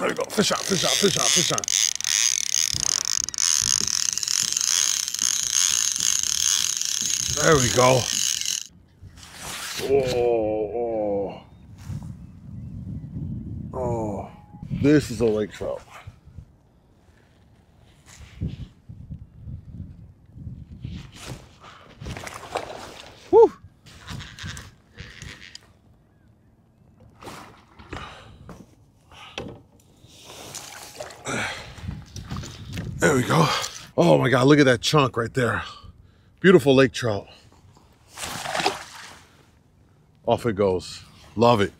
There we go. Fish out, fish out, fish out, fish out. There we go. Oh, oh. Oh. This is a lake trout. There we go. Oh my God, look at that chunk right there. Beautiful lake trout. Off it goes. Love it.